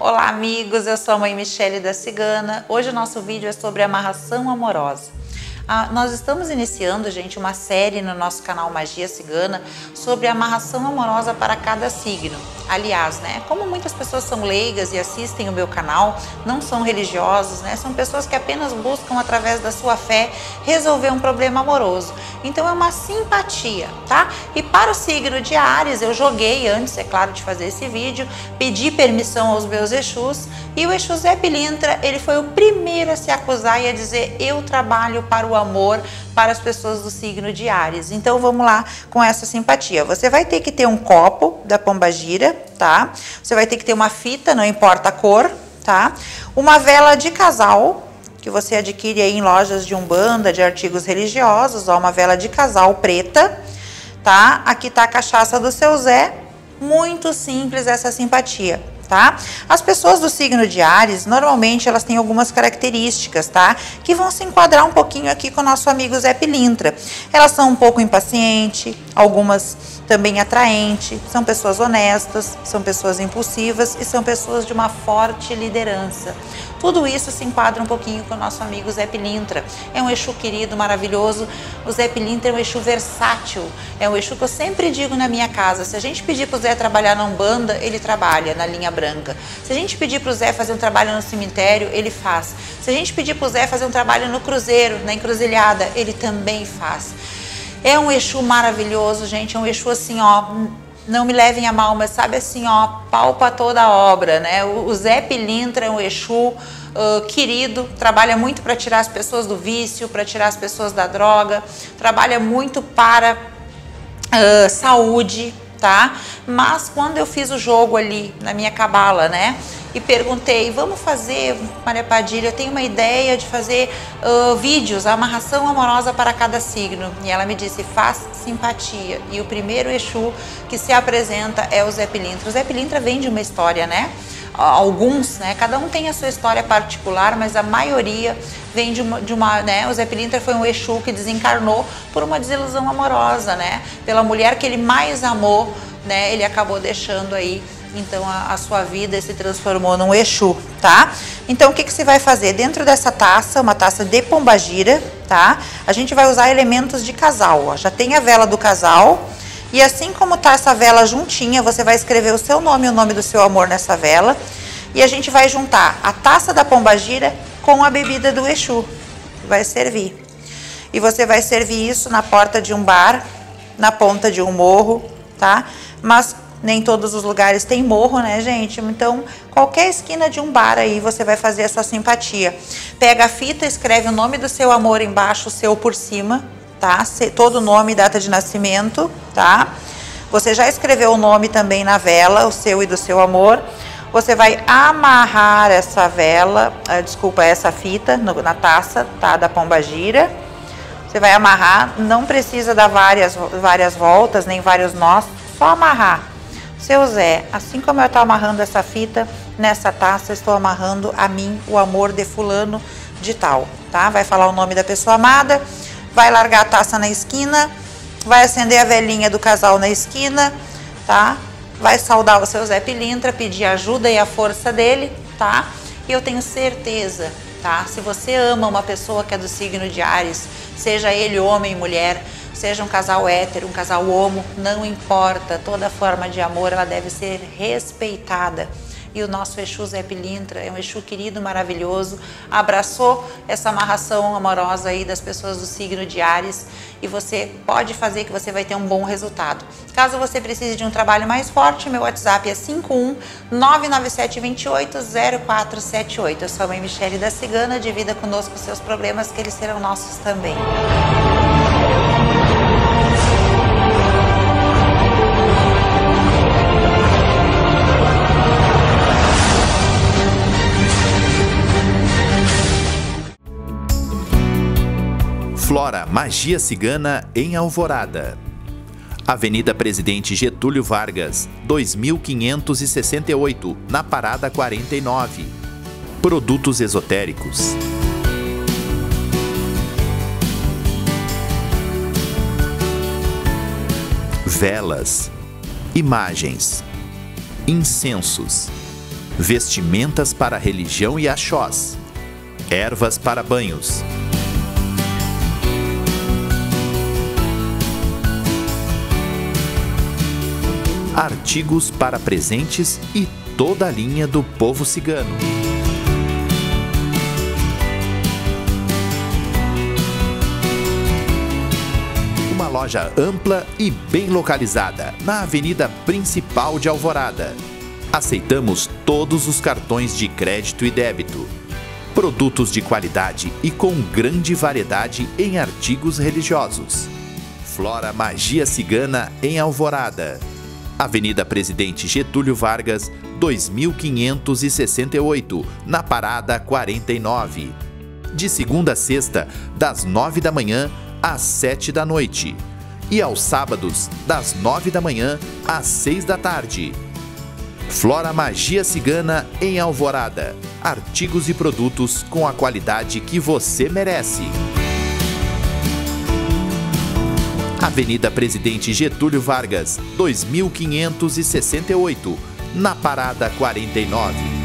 Olá amigos, eu sou a mãe Michele da Cigana. Hoje o nosso vídeo é sobre amarração amorosa. Ah, nós estamos iniciando, gente, uma série no nosso canal Magia Cigana sobre amarração amorosa para cada signo. Aliás, né, como muitas pessoas são leigas e assistem o meu canal, não são religiosos, né, são pessoas que apenas buscam através da sua fé resolver um problema amoroso. Então é uma simpatia, tá? E para o signo de Ares, eu joguei antes, é claro, de fazer esse vídeo, pedi permissão aos meus Exus e o Exu Zé Pilintra, ele foi o primeiro a se acusar e a dizer eu trabalho para o amor para as pessoas do signo de Ares. Então vamos lá com essa simpatia. Você vai ter que ter um copo da pombagira, tá? Você vai ter que ter uma fita, não importa a cor, tá? Uma vela de casal, que você adquire aí em lojas de umbanda, de artigos religiosos, ó, uma vela de casal preta, tá? Aqui tá a cachaça do seu Zé, muito simples essa simpatia tá? As pessoas do signo de Ares, normalmente elas têm algumas características, tá? Que vão se enquadrar um pouquinho aqui com o nosso amigo Zé Pilintra. Elas são um pouco impacientes, algumas também atraente, são pessoas honestas, são pessoas impulsivas e são pessoas de uma forte liderança. Tudo isso se enquadra um pouquinho com o nosso amigo Zé Pilintra. É um Exu querido, maravilhoso. O Zé Pilintra é um Exu versátil. É um Exu que eu sempre digo na minha casa. Se a gente pedir para o Zé trabalhar na Umbanda, ele trabalha na linha branca. Se a gente pedir para o Zé fazer um trabalho no cemitério, ele faz. Se a gente pedir para o Zé fazer um trabalho no cruzeiro, na encruzilhada, ele também faz. É um Exu maravilhoso, gente. É um Exu assim, ó. Não me levem a mal, mas sabe assim, ó, palpa toda a obra, né? O Zé Pilintra é um Exu uh, querido, trabalha muito para tirar as pessoas do vício, para tirar as pessoas da droga, trabalha muito para uh, saúde, tá? Mas quando eu fiz o jogo ali na minha cabala, né? e perguntei, vamos fazer, Maria Padilha, eu tenho uma ideia de fazer uh, vídeos, amarração amorosa para cada signo. E ela me disse, faz simpatia. E o primeiro Exu que se apresenta é o Zé Pilintra. O Zé Pilintra vem de uma história, né? Alguns, né? Cada um tem a sua história particular, mas a maioria vem de uma, de uma né? O Zé Pilintra foi um Exu que desencarnou por uma desilusão amorosa, né? Pela mulher que ele mais amou, né? Ele acabou deixando aí então a, a, sua vida se transformou num Exu, tá? Então o que, que você vai fazer? Dentro dessa taça, uma taça de pombagira, tá? A gente vai usar elementos de casal, ó. Já tem a vela do casal. E assim como tá essa vela juntinha, você vai escrever o seu nome e o nome do seu amor nessa vela. E a gente vai juntar a taça da pombagira com a bebida do Exu. Vai servir. E você vai servir isso na porta de um bar, na ponta de um morro, tá? Mas nem todos os lugares tem morro, né, gente? Então, qualquer esquina de um bar aí você vai fazer a sua simpatia. Pega a fita, escreve o nome do seu amor embaixo, o seu por cima, tá? Todo nome e data de nascimento, tá? Você já escreveu o nome também na vela, o seu e do seu amor. Você vai amarrar essa vela, uh, desculpa, essa fita na taça, tá? Da pomba gira. Você vai amarrar, não precisa dar várias, várias voltas, nem vários nós, só amarrar seu Zé, assim como eu estou amarrando essa fita nessa taça, estou amarrando a mim o amor de fulano de tal, tá? Vai falar o nome da pessoa amada, vai largar a taça na esquina, vai acender a velhinha do casal na esquina, tá? Vai saudar o seu Zé Pilintra, pedir ajuda e a força dele, tá? E eu tenho certeza, tá? Se você ama uma pessoa que é do signo de Ares, seja ele homem, mulher, seja um casal hétero, um casal homo, não importa, toda forma de amor ela deve ser respeitada. E o nosso Exu Zé Pilintra é um Exu querido, maravilhoso, abraçou essa amarração amorosa aí das pessoas do signo de Ares e você pode fazer que você vai ter um bom resultado. Caso você precise de um trabalho mais forte, meu WhatsApp é 51 997 28 0478. Eu sou a mãe Michele da Cigana, divida conosco seus problemas que eles serão nossos também. Flora Magia Cigana em Alvorada. Avenida Presidente Getúlio Vargas, 2568, na Parada 49. Produtos esotéricos. Velas, imagens, incensos, vestimentas para religião e axós, ervas para banhos. Artigos para presentes e toda a linha do povo cigano. Uma loja ampla e bem localizada na avenida principal de Alvorada. Aceitamos todos os cartões de crédito e débito. Produtos de qualidade e com grande variedade em artigos religiosos. Flora Magia Cigana em Alvorada. Avenida Presidente Getúlio Vargas, 2568, na Parada 49. De segunda a sexta, das 9 da manhã às 7 da noite. E aos sábados, das 9 da manhã às 6 da tarde. Flora Magia Cigana em Alvorada. Artigos e produtos com a qualidade que você merece. Avenida Presidente Getúlio Vargas, 2568, na Parada 49.